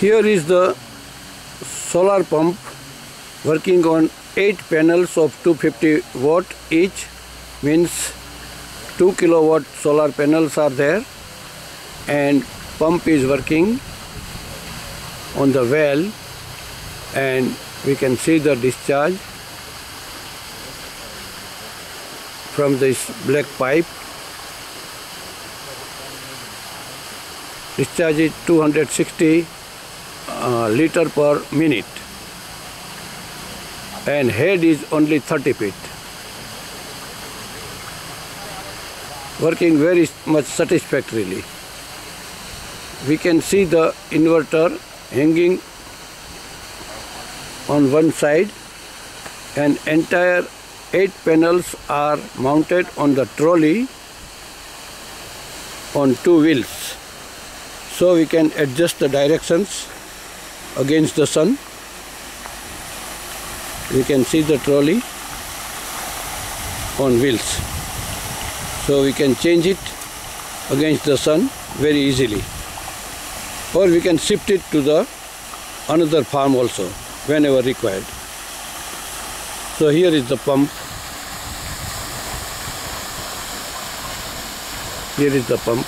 Here is the solar pump working on 8 panels of 250 watt each means 2 kilowatt solar panels are there and pump is working on the well and we can see the discharge from this black pipe. Discharge is 260 uh, liter per minute. And head is only 30 feet. Working very much satisfactorily. We can see the inverter hanging on one side and entire eight panels are mounted on the trolley on two wheels. So we can adjust the directions against the sun. We can see the trolley on wheels. So we can change it against the sun very easily. Or we can shift it to the another farm also whenever required. So here is the pump. Here is the pump